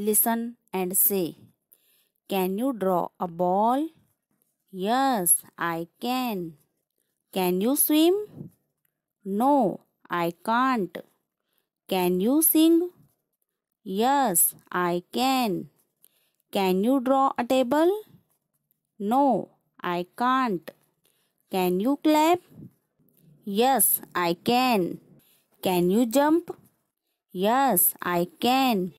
Listen and say. Can you draw a ball? Yes, I can. Can you swim? No, I can't. Can you sing? Yes, I can. Can you draw a table? No, I can't. Can you clap? Yes, I can. Can you jump? Yes, I can.